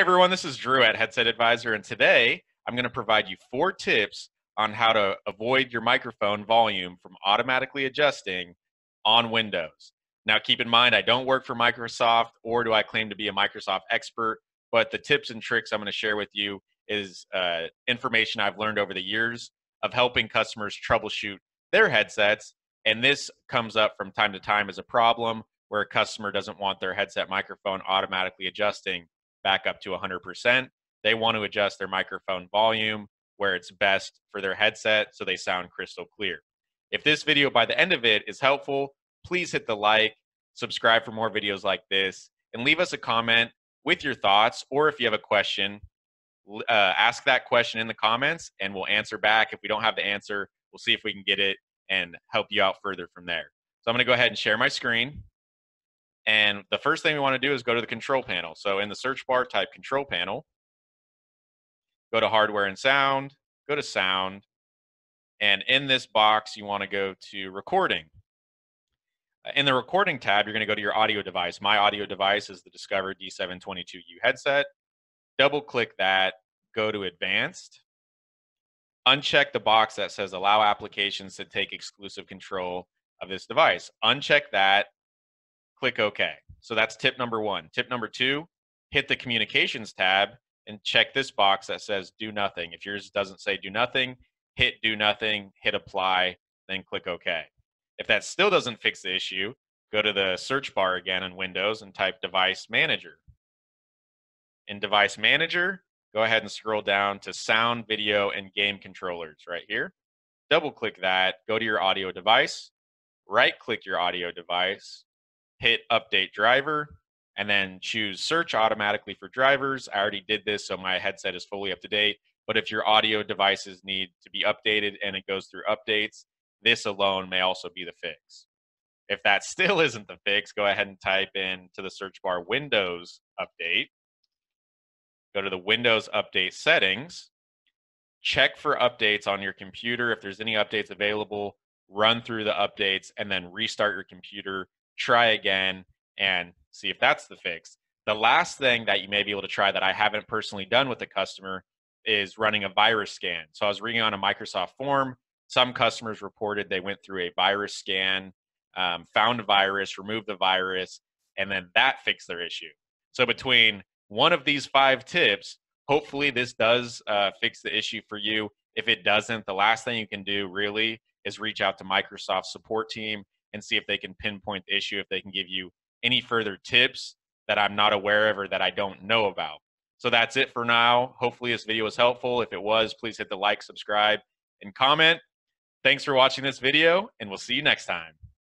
Everyone, this is Drew at Headset Advisor, and today I'm going to provide you four tips on how to avoid your microphone volume from automatically adjusting on Windows. Now, keep in mind, I don't work for Microsoft, or do I claim to be a Microsoft expert, but the tips and tricks I'm going to share with you is uh, information I've learned over the years of helping customers troubleshoot their headsets. And this comes up from time to time as a problem where a customer doesn't want their headset microphone automatically adjusting back up to 100%. They want to adjust their microphone volume where it's best for their headset so they sound crystal clear. If this video by the end of it is helpful, please hit the like, subscribe for more videos like this, and leave us a comment with your thoughts. Or if you have a question, uh, ask that question in the comments and we'll answer back. If we don't have the answer, we'll see if we can get it and help you out further from there. So I'm going to go ahead and share my screen. And the first thing we want to do is go to the control panel. So in the search bar, type control panel, go to hardware and sound, go to sound, and in this box, you want to go to recording. Uh, in the recording tab, you're going to go to your audio device. My audio device is the Discover D722U headset. Double click that, go to advanced, uncheck the box that says allow applications to take exclusive control of this device. Uncheck that, click OK. So that's tip number one. Tip number two, hit the communications tab and check this box that says do nothing. If yours doesn't say do nothing, hit do nothing, hit apply, then click OK. If that still doesn't fix the issue, go to the search bar again in Windows and type device manager. In device manager, go ahead and scroll down to sound, video, and game controllers right here. Double click that, go to your audio device, right click your audio device, hit update driver, and then choose search automatically for drivers. I already did this, so my headset is fully up to date. But if your audio devices need to be updated and it goes through updates, this alone may also be the fix. If that still isn't the fix, go ahead and type in to the search bar Windows Update. Go to the Windows Update settings. Check for updates on your computer. If there's any updates available, run through the updates and then restart your computer. Try again and see if that's the fix. The last thing that you may be able to try that I haven't personally done with the customer is running a virus scan. So I was reading on a Microsoft form. Some customers reported they went through a virus scan, um, found a virus, removed the virus, and then that fixed their issue. So between one of these five tips, hopefully this does uh, fix the issue for you. If it doesn't, the last thing you can do really is reach out to Microsoft support team and see if they can pinpoint the issue, if they can give you any further tips that I'm not aware of or that I don't know about. So that's it for now. Hopefully, this video was helpful. If it was, please hit the like, subscribe, and comment. Thanks for watching this video, and we'll see you next time.